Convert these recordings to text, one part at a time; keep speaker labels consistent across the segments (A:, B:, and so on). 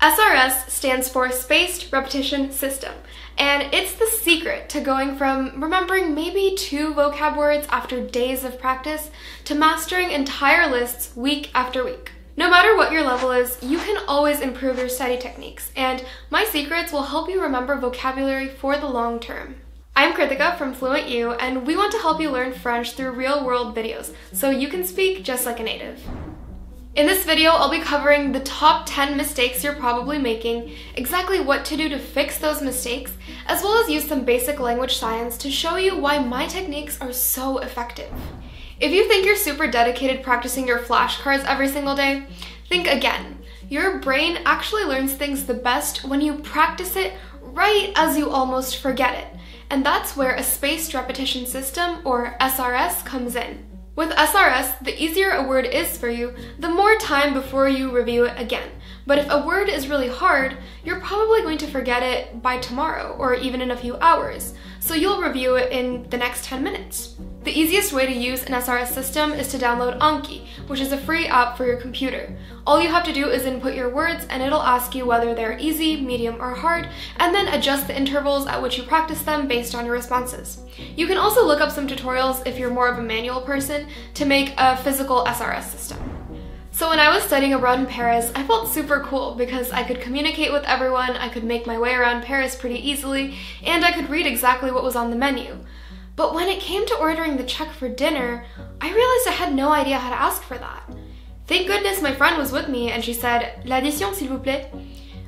A: SRS stands for Spaced Repetition System, and it's the secret to going from remembering maybe two vocab words after days of practice to mastering entire lists week after week. No matter what your level is, you can always improve your study techniques, and my secrets will help you remember vocabulary for the long term. I'm Kritika from FluentU, and we want to help you learn French through real-world videos, so you can speak just like a native. In this video, I'll be covering the top 10 mistakes you're probably making, exactly what to do to fix those mistakes, as well as use some basic language science to show you why my techniques are so effective. If you think you're super dedicated practicing your flashcards every single day, think again. Your brain actually learns things the best when you practice it right as you almost forget it. And that's where a spaced repetition system, or SRS, comes in. With SRS, the easier a word is for you, the more time before you review it again. But if a word is really hard, you're probably going to forget it by tomorrow or even in a few hours, so you'll review it in the next 10 minutes. The easiest way to use an SRS system is to download Anki, which is a free app for your computer. All you have to do is input your words and it'll ask you whether they're easy, medium, or hard, and then adjust the intervals at which you practice them based on your responses. You can also look up some tutorials if you're more of a manual person to make a physical SRS system. So when I was studying abroad in Paris, I felt super cool because I could communicate with everyone, I could make my way around Paris pretty easily, and I could read exactly what was on the menu. But when it came to ordering the check for dinner, I realized I had no idea how to ask for that. Thank goodness my friend was with me and she said, L'addition s'il vous plaît.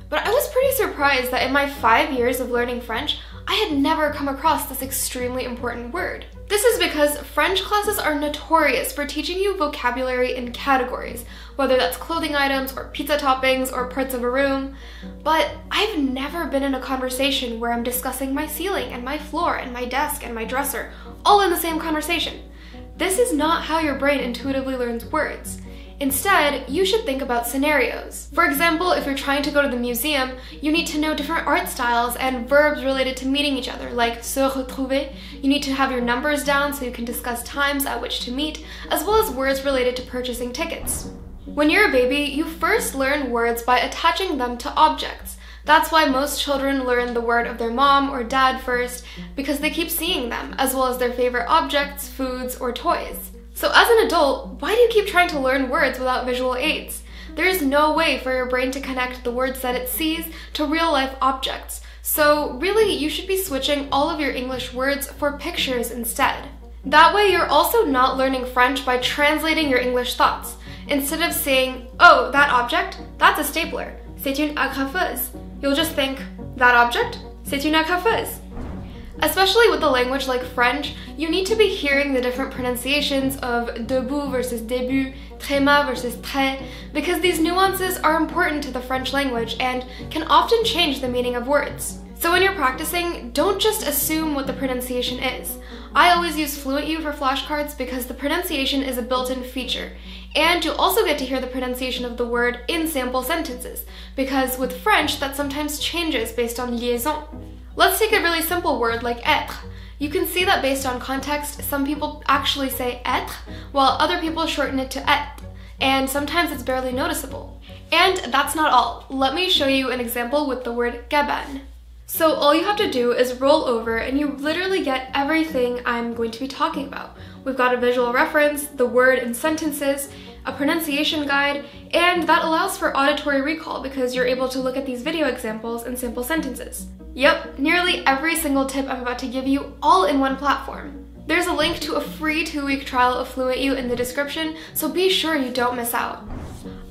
A: But I was pretty surprised that in my five years of learning French, I had never come across this extremely important word. This is because French classes are notorious for teaching you vocabulary in categories, whether that's clothing items or pizza toppings or parts of a room. But I've never been in a conversation where I'm discussing my ceiling and my floor and my desk and my dresser, all in the same conversation. This is not how your brain intuitively learns words. Instead, you should think about scenarios. For example, if you're trying to go to the museum, you need to know different art styles and verbs related to meeting each other, like se retrouver. You need to have your numbers down so you can discuss times at which to meet, as well as words related to purchasing tickets. When you're a baby, you first learn words by attaching them to objects. That's why most children learn the word of their mom or dad first, because they keep seeing them, as well as their favorite objects, foods, or toys. So as an adult, why do you keep trying to learn words without visual aids? There is no way for your brain to connect the words that it sees to real life objects. So really, you should be switching all of your English words for pictures instead. That way, you're also not learning French by translating your English thoughts. Instead of saying, oh, that object, that's a stapler. C'est une agrafeuse. You'll just think, that object, c'est une agrafeuse. Especially with a language like French, you need to be hearing the different pronunciations of debout versus début, tréma versus très, because these nuances are important to the French language and can often change the meaning of words. So when you're practicing, don't just assume what the pronunciation is. I always use FluentU for flashcards because the pronunciation is a built-in feature. And you'll also get to hear the pronunciation of the word in sample sentences, because with French, that sometimes changes based on liaison. Let's take a really simple word like être. You can see that based on context, some people actually say être, while other people shorten it to être, and sometimes it's barely noticeable. And that's not all. Let me show you an example with the word gabane. So all you have to do is roll over and you literally get everything I'm going to be talking about. We've got a visual reference, the word and sentences, a pronunciation guide, and that allows for auditory recall because you're able to look at these video examples and simple sentences. Yep, nearly every single tip I'm about to give you all in one platform. There's a link to a free two-week trial of FluentU in the description, so be sure you don't miss out.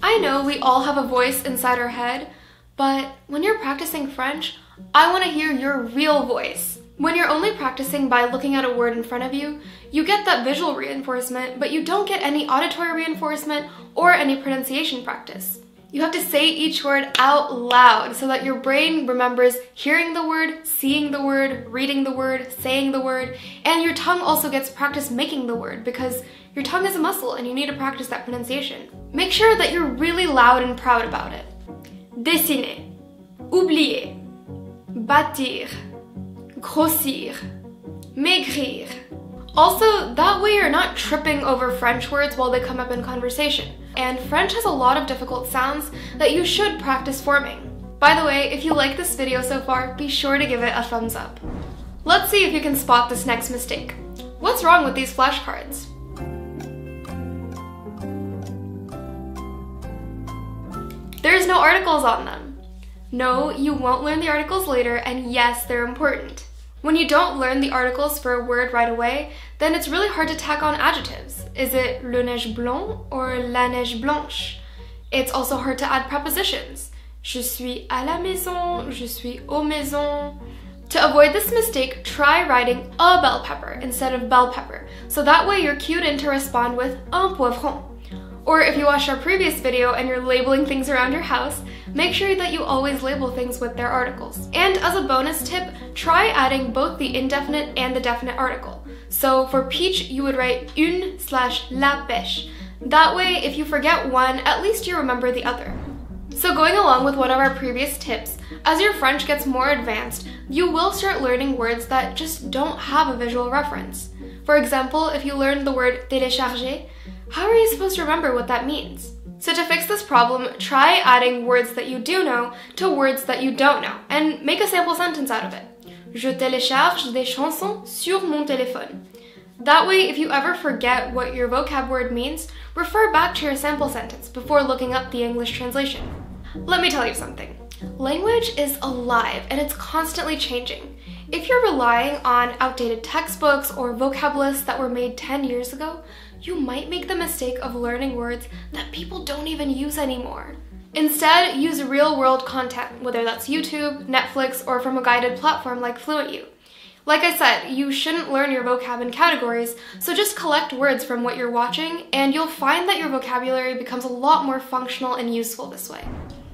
A: I know we all have a voice inside our head, but when you're practicing French, I want to hear your real voice. When you're only practicing by looking at a word in front of you, you get that visual reinforcement, but you don't get any auditory reinforcement or any pronunciation practice. You have to say each word out loud so that your brain remembers hearing the word, seeing the word, reading the word, saying the word, and your tongue also gets practice making the word because your tongue is a muscle and you need to practice that pronunciation. Make sure that you're really loud and proud about it. Dessiner, oublier, bâtir, grossir, maigrir. Also, that way you're not tripping over French words while they come up in conversation. And French has a lot of difficult sounds that you should practice forming. By the way, if you like this video so far, be sure to give it a thumbs up. Let's see if you can spot this next mistake. What's wrong with these flashcards? There's no articles on them. No, you won't learn the articles later, and yes, they're important. When you don't learn the articles for a word right away, then it's really hard to tack on adjectives. Is it le neige blanc or la neige blanche? It's also hard to add prepositions. Je suis à la maison, je suis aux maisons. To avoid this mistake, try writing a bell pepper instead of bell pepper, so that way you're cued in to respond with un poivron. Or if you watched our previous video and you're labeling things around your house, make sure that you always label things with their articles. And as a bonus tip, try adding both the indefinite and the definite article. So for peach, you would write une slash la pêche. That way, if you forget one, at least you remember the other. So going along with one of our previous tips, as your French gets more advanced, you will start learning words that just don't have a visual reference. For example, if you learn the word télécharger, how are you supposed to remember what that means? So to fix this problem, try adding words that you do know to words that you don't know, and make a sample sentence out of it. Je télécharge des chansons sur mon téléphone. That way, if you ever forget what your vocab word means, refer back to your sample sentence before looking up the English translation. Let me tell you something. Language is alive and it's constantly changing. If you're relying on outdated textbooks or vocab lists that were made 10 years ago, you might make the mistake of learning words that people don't even use anymore. Instead, use real world content, whether that's YouTube, Netflix, or from a guided platform like FluentU. Like I said, you shouldn't learn your vocab in categories, so just collect words from what you're watching, and you'll find that your vocabulary becomes a lot more functional and useful this way.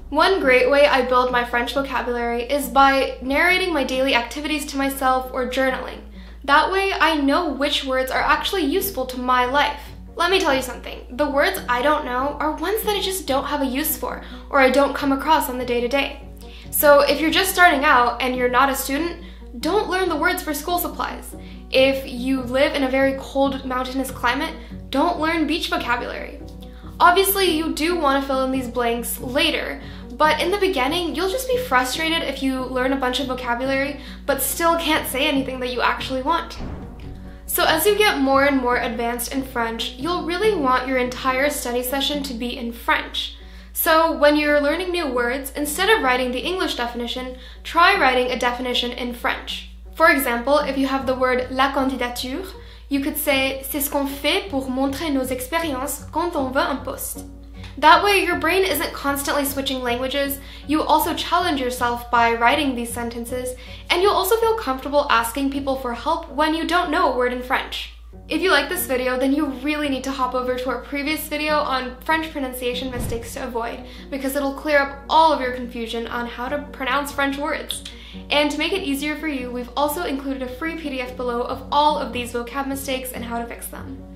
A: One great way I build my French vocabulary is by narrating my daily activities to myself or journaling. That way I know which words are actually useful to my life. Let me tell you something, the words I don't know are ones that I just don't have a use for, or I don't come across on the day to day. So if you're just starting out and you're not a student, don't learn the words for school supplies. If you live in a very cold mountainous climate, don't learn beach vocabulary. Obviously, you do want to fill in these blanks later, but in the beginning, you'll just be frustrated if you learn a bunch of vocabulary but still can't say anything that you actually want. So as you get more and more advanced in French, you'll really want your entire study session to be in French. So when you're learning new words, instead of writing the English definition, try writing a definition in French. For example, if you have the word la candidature, you could say c'est ce qu'on fait pour montrer nos expériences quand on veut un poste. That way, your brain isn't constantly switching languages, you also challenge yourself by writing these sentences, and you'll also feel comfortable asking people for help when you don't know a word in French. If you like this video, then you really need to hop over to our previous video on French pronunciation mistakes to avoid, because it'll clear up all of your confusion on how to pronounce French words. And to make it easier for you, we've also included a free PDF below of all of these vocab mistakes and how to fix them.